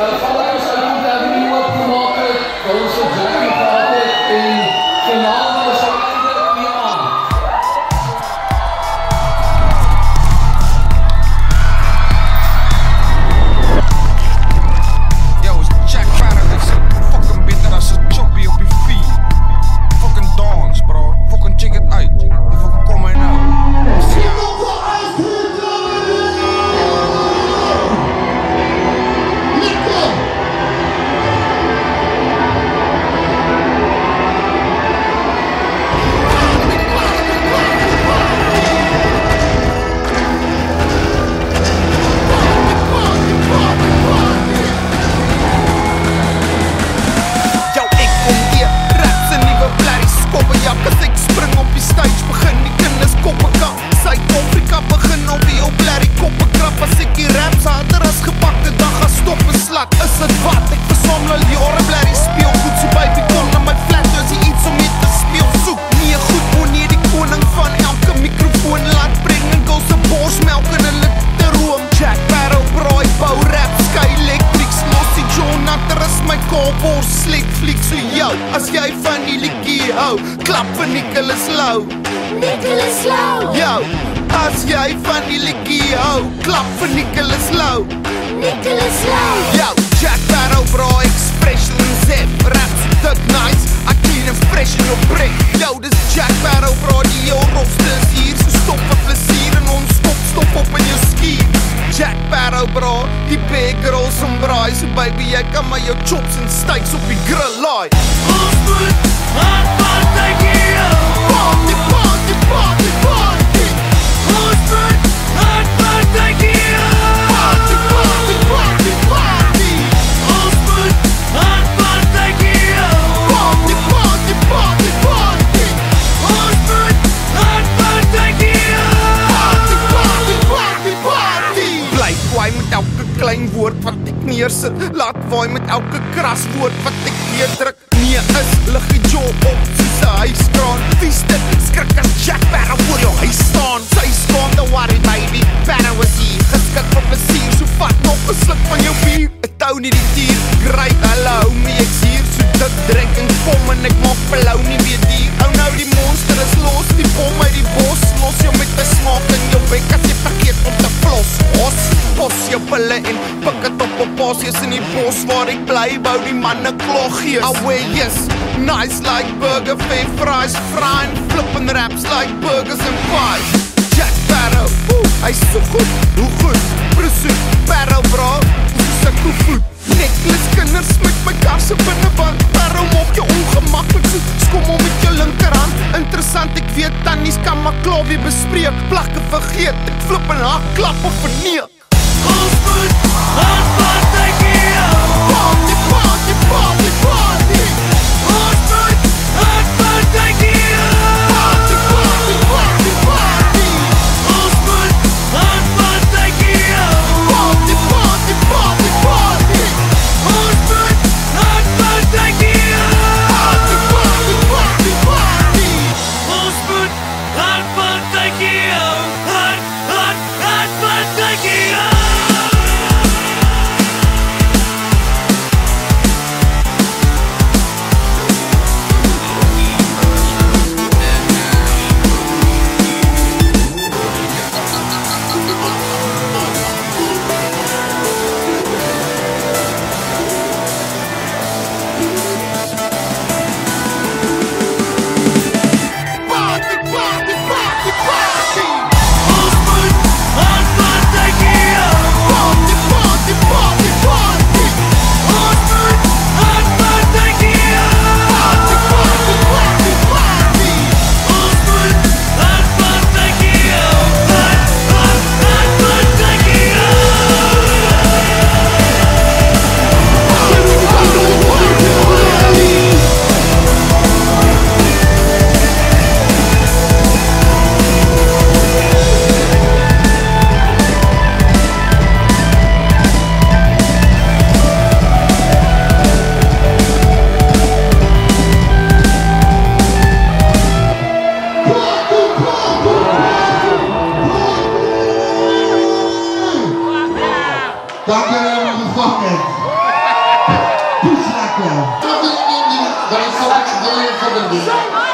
Uh, Yo, as jy van die liedjie hou, klap vir Nicholas Lou. Nicholas Lou. Yo, as jy van die liedjie hou, klap vir Nicholas Lou. Nicholas Lou. Yo, Jack Barrow bro, expression zip, raps dik nice. I clean and fresh in your brick. Yo, dis die big girls en braai. So baby, jy kan maar jou chops en steaks op die grill laai. Ons moet hard neersit. Laat waai met elke kras woord wat ek neerdruk. Nee is lig die jaw op soos 'n huiskraan. Vies dit skrik as Jack Barrow oor jou huis staan. Sy skaam, don't worry baby. Barrow is hier. Geskik vir plesier. So vat nog 'n sluk van jou bier. Ek tou nie die tier. Great, hallo, me ek's hier. So dit drink en kom en ek maak pelou nie weer dier. Ou nou die monster is los. Die bom uit die bos. Los jou met 'n smaak in jou bek as jy vergeet om te flos. Os, pos jou pille en pik dit op op pasies in die bos waar ek bly. Bou die manne kloggies. Away, yes. Nice like burger, fave fries, frying, flipping raps like burgers and pies. Jack Barrow, oeh, hy's so goed, hoe goed? Pursuit, Barrow bro, soos ek hoe voet. Necklace kinders met my kar se binneband. Barrow maak jou ongemaklik so skom om met jou linkerhand. Interessant, ek weet tannies kan maar klaar weer bespreek. Plakke vergeet, ek flip en hak klap of verneek. motherfucking push like that. Something in you, but it's